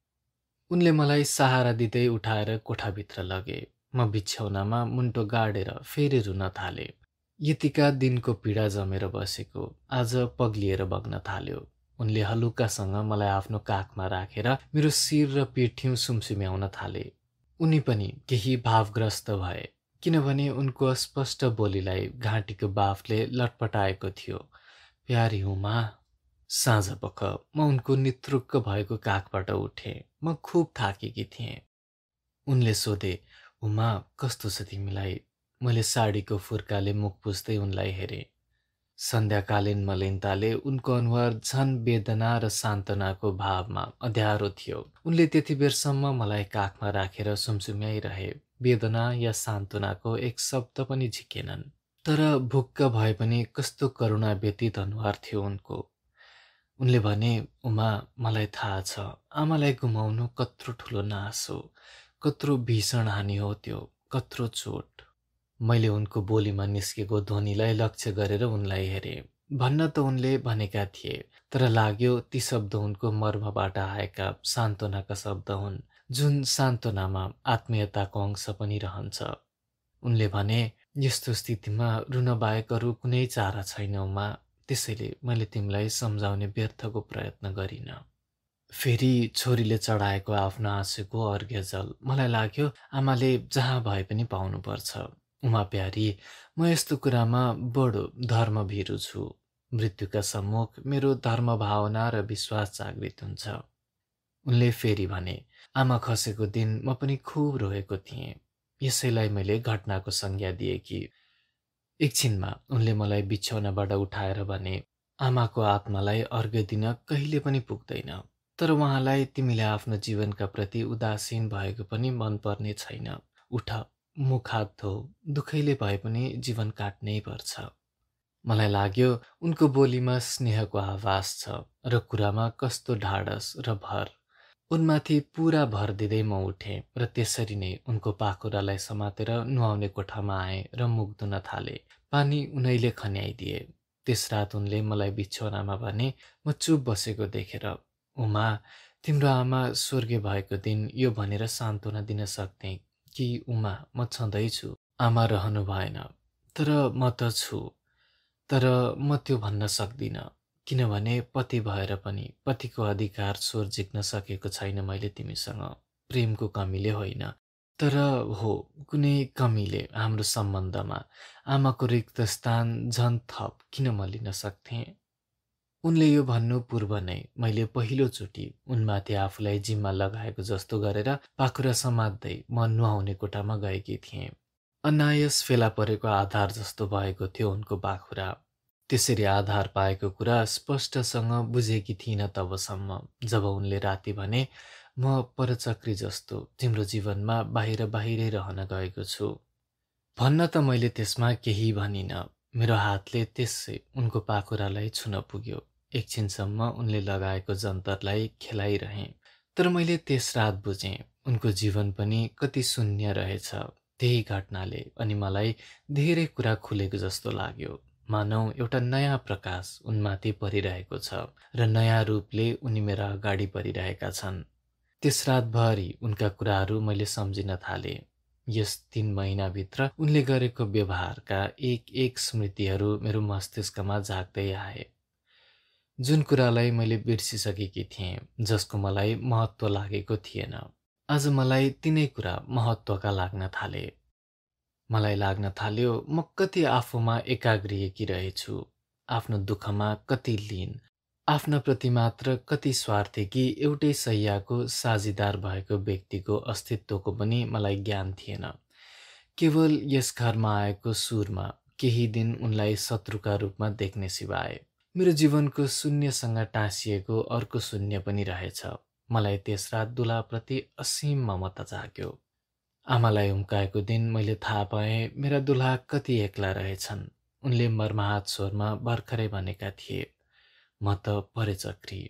उनले मलाई सहारा दिँदै उठाएर कोठाभित्र लगे। म बिछ्यौनामा मुन्टो गाडेर फेरि रुन थालेँ। यतिका दिनको पीडा जमेर बसेको आज पग्लिएर बग्न थाल्यो। उनले हलुकासँग मलाई आफ्नो काखमा राखेर मेरो शिर र पिठ्यौँ सुमसुम्याउन थाले। उनी पनि केही भावग्रस्त भए किनभने उनको अस्पष्ट बोलीलाई घाँटीको बाफले लटपटाएको थियो। प्यारी उमा साँझ पख म उनको नित्रुक्क भएको काखबाट उठेँ। म खुब थाकेकी थिएँ। उनले सोधे उमा कस्तो छ तिमीलाई? मैले साडीको फुर्काले मुख पुस्दै उनलाई हेरेँ। सन्ध्याकालीन मलिनताले उनको अनुहार झन वेदना र सान्त्वनाको भावमा अध्यारो थियो। उनले त्यति बेरसम्म मलाई काखमा राखेर सुमसुम्याइरहे। वेदना या सान्त्वनाको एक शब्द पनि झिकेनन्। तर भुक्क भए पनि कस्तो करुणा व्यतीत अनुहार थियो उनको। उनले भने उमा मलाई थाहा छ। आमालाई गुमाउनु कत्रो ठुलो नाश हो कत्रो भीषण हानि हो त्यो कत्रो चोट। मैले उनको बोलीमा निस्केको ध्वनिलाई लक्ष्य गरेर उनलाई हेरेँ। भन्न त उनले भनेका थिए तर लाग्यो ती शब्द उनको मर्मबाट आएका सान्त्वनाका शब्द हुन् जुन सान्त्वनामा आत्मीयताको अंश पनि रहन्छ। उनले भने यस्तो स्थितिमा रुन बाहेक कुनै चारा छैनौमा। त्यसैले मैले तिमीलाई सम्झाउने व्यर्थको प्रयत्न गरिनँ। फेरि छोरीले चढाएको आफ्नो आँसुको अर्घ्य जल मलाई लाग्यो आमाले जहाँ भए पनि पाउनुपर्छ। उमा प्यारी म यस्तो कुरामा बडो धर्मभिरु छु। मृत्युका सम्मुख मेरो धर्म भावना र विश्वास जागृत हुन्छ। उनले फेरि भने आमा खसेको दिन म पनि खुब रोएको थिएँ। यसैलाई मैले घटनाको संज्ञा दिएँ कि? एकछिनमा उनले मलाई बिछौनाबाट उठाएर भने आमाको आत्मालाई अर्घ्य दिन कहिले पनि पुग्दैन। तर उहाँलाई तिमीले आफ्नो जीवनका प्रति उदासीन भएको पनि मन पर्ने छैन। उठ मुख हात धो दुखैले भए पनि जीवन काट्नै पर्छ। मलाई लाग्यो उनको बोलीमा स्नेहको आवाज छ र कुरामा कस्तो ढाडस र भर। उनमाथि पुरा भर दिँदै म उठेँ र त्यसरी नै उनको पाखुरालाई समातेर नुहाउने कोठामा आएँ र मुख धुन थालेँ। पानी उनैले खन्याइदिए। त्यस रात उनले मलाई बिछौनामा भने म चुप बसेको देखेर उमा तिम्रो आमा स्वर्गीय भएको दिन यो भनेर सान्त्वना दिन सक्थेँ कि उमा म छँदैछु आमा रहनु भएन तर म त छु तर म त्यो भन्न सक्दिनँ किनभने पति भएर पनि पतिको अधिकार स्वर जिक्न सकेको छैन मैले तिमीसँग प्रेमको कमीले होइन तर हो कुनै कमीले हाम्रो सम्बन्धमा आमाको रिक्त स्थान झन् थप किन म लिन सक्थेँ? उनले यो भन्नु पूर्व नै मैले पहिलोचोटि उनमाथि आफूलाई जिम्मा लगाएको जस्तो गरेर पाखुरा समात्दै म नुहाउने कोठामा गएकी थिएँ। अनायस फेला परेको आधार जस्तो भएको थियो उनको बाखुरा त्यसरी आधार पाएको कुरा स्पष्टसँग बुझेकी थिइनँ तबसम्म जब उनले राति भने म परचक्री जस्तो तिम्रो जीवनमा बाहिर बाहिरै रहन गएको छु। भन्न त मैले त्यसमा केही भनिनँ। मेरो हातले त्यसै उनको पाखुरालाई छुन पुग्यो। एकछिनसम्म उनले लगाएको जन्तरलाई खेलाइरहेँ। तर मैले त्यस रात बुझेँ उनको जीवन पनि कति शून्य रहेछ त्यही घटनाले अनि मलाई धेरै कुरा खुलेको जस्तो लाग्यो। मानौ एउटा नयाँ प्रकाश उनमाथि परिरहेको छ र नयाँ रूपले उनी मेरा अगाडि परिरहेका छन्। त्यस रातभरि उनका कुराहरू मैले सम्झिन थालेँ। यस तिन महिनाभित्र उनले गरेको व्यवहारका एक एक स्मृतिहरू मेरो मस्तिष्कमा झाक्दै आए। जुन कुरालाई मैले बिर्सिसकेकी थिएँ जसको मलाई महत्त्व लागेको थिएन आज मलाई तिनै कुरा महत्त्वका लाग्न थाले। मलाई लाग्न थाल्यो म कति आफूमा एकाग्रिएकी रहेछु आफ्नो दुःखमा कति लिन आफ्ना प्रति मात्र कति स्वार्थी कि एउटै सैयाको साझीदार भएको व्यक्तिको अस्तित्वको पनि मलाई ज्ञान थिएन। केवल यस घरमा आएको सुरमा केही दिन उनलाई शत्रुका रूपमा देख्ने सिवाय मेरो जीवनको शून्यसँग टाँसिएको अर्को शून्य पनि रहेछ। मलाई त्यस रात दुलाप्रति असीम ममता जाग्यो। आमालाई उम्काएको दिन मैले थाहा पाएँ मेरा दुलहा कति एक्ला रहेछन्। उनले मर्माहात स्वरमा भर्खरै भनेका थिए म त परेचक्री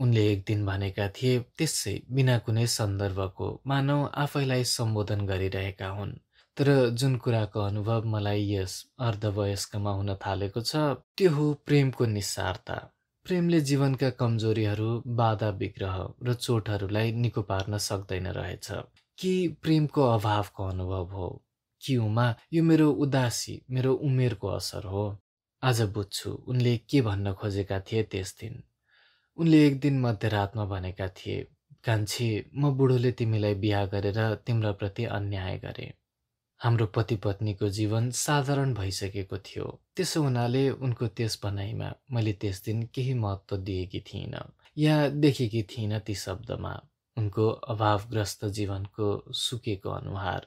उनले एक दिन भनेका थिए त्यसै बिना कुनै सन्दर्भको मानव आफैलाई सम्बोधन गरिरहेका हुन्। तर जुन कुराको अनुभव मलाई यस अर्धवयस्कमा हुन थालेको छ त्यो हो प्रेमको निस्सारता। प्रेमले जीवनका कमजोरीहरू बाधा विग्रह र चोटहरूलाई निको पार्न सक्दैन रहेछ। कि प्रेमको अभावको अनुभव हो? कि उमा यो मेरो उदासी मेरो उमेरको असर हो? आज बुझ्छु उनले के भन्न खोजेका थिए त्यस दिन। उनले एक दिन मध्यरातमा भनेका थिए कान्छी म बुढोले तिमीलाई बिहा गरेर तिम्रा प्रति अन्याय गरे। हाम्रो पति पत्नीको जीवन साधारण भइसकेको थियो। त्यसो हुनाले उनको त्यस भनाइमा मैले त्यस दिन केही महत्त्व दिएकी थिइनँ। या देखेकी थिइनँ ती शब्दमा। उनको अभावग्रस्त जीवनको सुकेको अनुहार।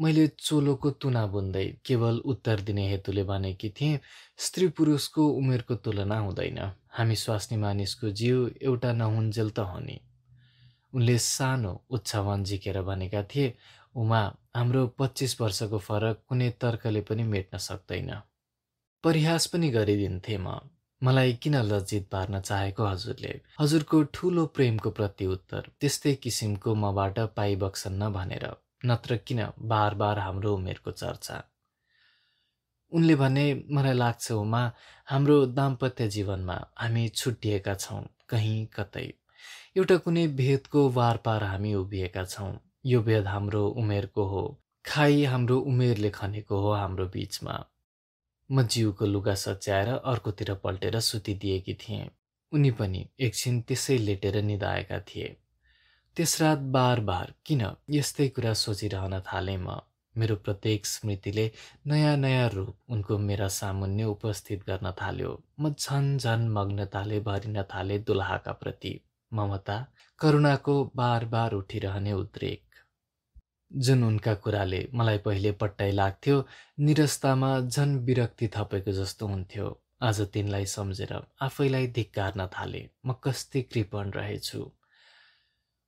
मैले चोलोको तुना बुन्दै केवल उत्तर दिने हेतुले भनेकी थिएँ स्त्री पुरुषको उमेरको तुलना हुँदैन। हामी स्वास्नी मानिसको जिउ एउटा नहुन्जेल त हो नि। उनले सानो उच्छावन झिकेर भनेका थिए उमा हाम्रो पच्चिस वर्षको फरक कुनै तर्कले पनि मेट्न सक्दैन। परिहास पनि गरिदिन्थे म। मलाई किन लज्जित पार्न चाहेको हजुरले? हजुरको ठुलो प्रेमको प्रत्युत्तर त्यस्तै किसिमको मबाट पाइबक्सन्न भनेर नत्र किन बार बार हाम्रो उमेरको चर्चा? उनले भने मलाई लाग्छ उमा हाम्रो दाम्पत्य जीवनमा हामी छुट्टिएका छौँ कहीँ कतै। एउटा कुनै भेदको वारपार हामी उभिएका छौँ। यो भेद हाम्रो उमेरको हो। खाई हाम्रो उमेरले खनेको हो हाम्रो बिचमा। म जिउको लुगा सच्याएर अर्कोतिर पल्टेर सुतिदिएकी थिएँ। उनी पनि एकछिन त्यसै लेटेर निधाएका थिए। त्यस रात बार बार किन यस्तै कुरा सोचिरहन थालेँ म। मेरो प्रत्येक स्मृतिले नयाँ नयाँ रूप उनको मेरा सामुन्य उपस्थित गर्न थाल्यो। म झन झन मग्नताले भरिन थाले दुलहाका प्रति। ममता करुणाको बार बार उठिरहने उद्रेक। जुन उनका कुराले मलाई पहिले पट्टाइ लाग्थ्यो निरस्तामा झन विरक्ति थपेको जस्तो हुन्थ्यो। आज तिनलाई सम्झेर आफैलाई धिक्कार्न थाले। म कस्तै कृपण रहेछु।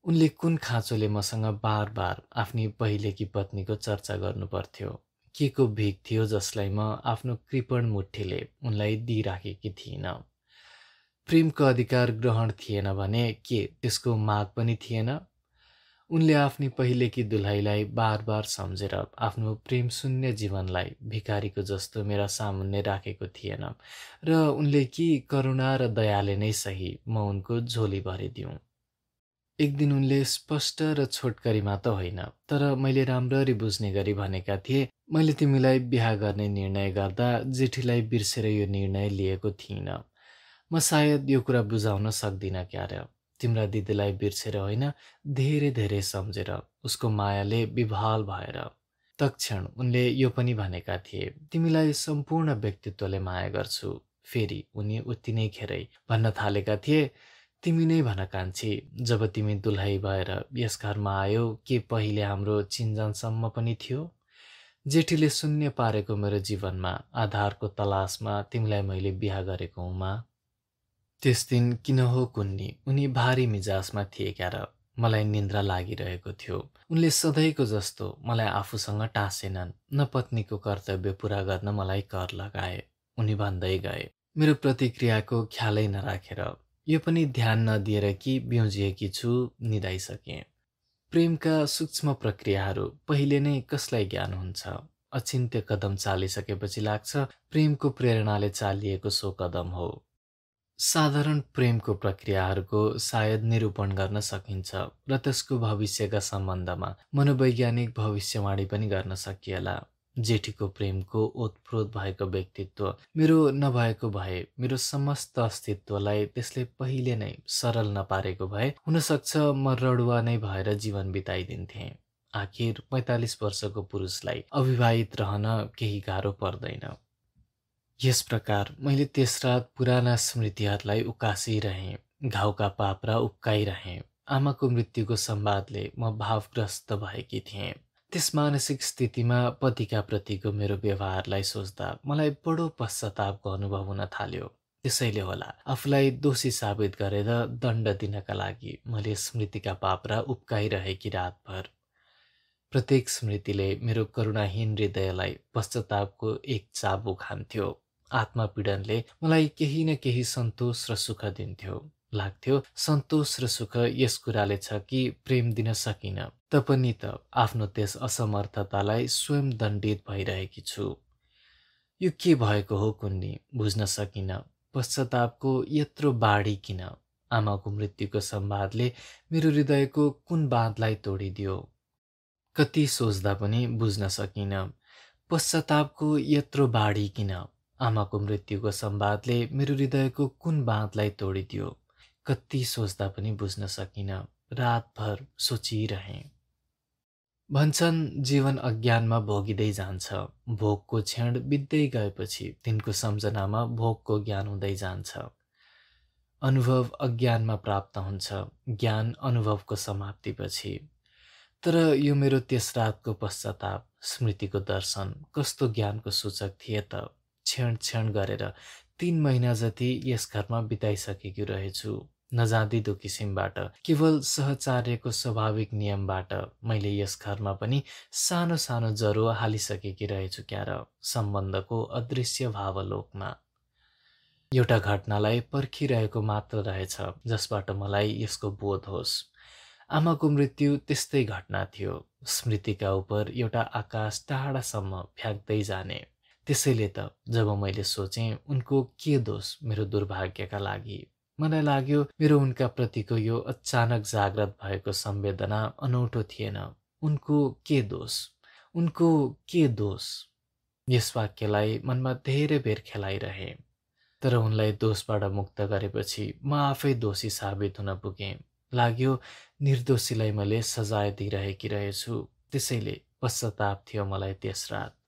उनले कुन खाँचोले मसँग बार बार आफ्नी पहिलेकी पत्नीको चर्चा गर्नु पर्थ्यो के को भिख थियो जसलाई म आफ्नो कृपण मुठीले उनलाई दिइराखेकी थिइनँ? प्रेमको अधिकार ग्रहण थिएन भने के त्यसको माग पनि थिएन? उनले आफ्नी पहिलेकी दुलहाईलाई बार बार सम्झेर आफ्नो प्रेम शून्य जीवनलाई भिकारीको जस्तो मेरा सामुन्ने राखेको थिएन र उनले कि करुणा र दयाले नै सही म उनको झोली भरिदिउँ। एक दिन उनले स्पष्ट र छोटकरीमा त होइन तर मैले राम्ररी बुझ्ने गरी भनेका थिए मैले तिमीलाई बिहा गर्ने निर्णय गर्दा जेठीलाई बिर्सेर यो निर्णय लिएको थिइनँ। म सायद यो कुरा बुझाउन सक्दिनँ क्यार। तिम्रा दिदीलाई बिर्सेर होइन धेरै धेरै सम्झेर उसको मायाले विभाल भएर तक्षण उनले यो पनि भनेका थिए तिमीलाई सम्पूर्ण व्यक्तित्वले माया गर्छु। फेरि उनी उति नै खेरै भन्न थालेका थिए तिमी नै भन कान्छी जब तिमी दुलहाई भएर यस घरमा आयो के पहिले हाम्रो चिन्जनसम्म पनि थियो? जेठीले शून्य पारेको मेरो जीवनमा आधारको तलासमा तिमीलाई मैले बिहा गरेको हुँमा त्यस दिन किन हो कुन्नी? उनी भारी मिजाजमा थिए क्या र मलाई निन्द्रा लागिरहेको थियो। उनले सधैँको जस्तो मलाई आफूसँग टाँसेनन्। न पत्नीको कर्तव्य पुरा गर्न मलाई कर लगाए। उनी भन्दै गए मेरो प्रतिक्रियाको ख्यालै नराखेर यो पनि ध्यान नदिएर कि बिउजिएकी छु निधाइसकेँ। प्रेमका सूक्ष्म प्रक्रियाहरू पहिले नै कसलाई ज्ञान हुन्छ? अचिन्त्य कदम चालिसकेपछि लाग्छ प्रेमको प्रेरणाले चालिएको सो कदम हो। साधारण प्रेमको प्रक्रियाहरूको सायद निरूपण गर्न सकिन्छ र त्यसको भविष्यका सम्बन्धमा मनोवैज्ञानिक भविष्यवाणी पनि गर्न सकिएला। जेठीको प्रेमको ओतप्रोत भएको व्यक्तित्व मेरो नभएको भए मेरो समस्त अस्तित्वलाई त्यसले पहिले नै सरल नपारेको भए हुनसक्छ म रडुवा नै भएर जीवन बिताइदिन्थेँ। आखिर पैँतालिस वर्षको पुरुषलाई अविवाहित रहन केही गाह्रो पर्दैन। यस प्रकार मैले त्यस रात पुराना स्मृतिहरूलाई उकासिरहेँ घाउका पाप्रा उक्काइरहेँ आमाको मृत्युको संवादले म भावग्रस्त भएकी थिएँ। त्यस मानसिक स्थितिमा पतिका प्रतिको मेरो व्यवहारलाई सोच्दा मलाई बडो पश्चातापको अनुभव हुन थाल्यो। त्यसैले होला आफूलाई दोषी साबित गरेर दण्ड दिनका लागि मैले स्मृतिका पाप्रा उप्काइरहेकी रातभर। प्रत्येक स्मृतिले मेरो करुणाहीन हृदयलाई पश्चातापको एक चाबुक हान्थ्यो। आत्मपीडनले मलाई केही न केही सन्तोष र सुख दिन्थ्यो लाग्थ्यो। सन्तोष र सुख यस कुराले छ कि प्रेम दिन सकिन। तपनि त आफ्नो त्यस असमर्थतालाई स्वयं दण्डित भइरहेकी छु। यो के भएको हो कुन्नी? बुझ्न सकिन। पश्चातापको यत्रो बाढी किन? आमाको मृत्युको संवादले मेरो हृदयको कुन बाँधलाई तोडिदियो? कति सोच्दा पनि बुझ्न सकिन। पश्चातापको यत्रो बाढी किन? आमाको मृत्युको संवादले मेरो हृदयको कुन बाँधलाई तोडिदियो कति सोच्दा पनि बुझ्न सकिनँ रातभर सोचिरहेँ। भन्छन् जीवन अज्ञानमा भोगिँदै जान्छ। भोगको क्षण बित्दै गएपछि तिनको सम्झनामा भोगको ज्ञान हुँदै जान्छ। अनुभव अज्ञानमा प्राप्त हुन्छ। ज्ञान अनुभवको समाप्तिपछि। तर यो मेरो त्यस रातको पश्चाताप स्मृतिको दर्शन कस्तो ज्ञानको सूचक थिए त? क्षण क्षण गरेर तिन महिना जति यस घरमा बिताइसकेकी रहेछु। नजाँदिदो किसिमबाट केवल सहचार्यको स्वाभाविक नियमबाट मैले यस घरमा पनि सानो सानो जरो हालिसकेकी रहेछु क्या र सम्बन्धको अदृश्य भावलोकमा। एउटा घटनालाई पर्खिरहेको मात्र रहेछ जसबाट मलाई यसको बोध होस्। आमाको मृत्यु त्यस्तै घटना थियो। स्मृतिका उप एउटा आकाश टाढासम्म फ्याँक्दै जाने। त्यसैले त जब मैले सोचेँ उनको के दोष मेरो दुर्भाग्यका लागि? मलाई लाग्यो मेरो उनका प्रतिको यो अचानक जागृत भएको संवेदना अनौठो थिएन। उनको के दोष? उनको के दोष? यस वाक्यलाई मनमा धेरै बेर खेलाइरहे। तर उनलाई दोषबाट मुक्त गरेपछि म आफै दोषी साबित हुन पुगेँ। लाग्यो निर्दोषीलाई मैले सजाय दिइरहेकी रहेछु। त्यसैले पश्चाताप थियो मलाई त्यस रात।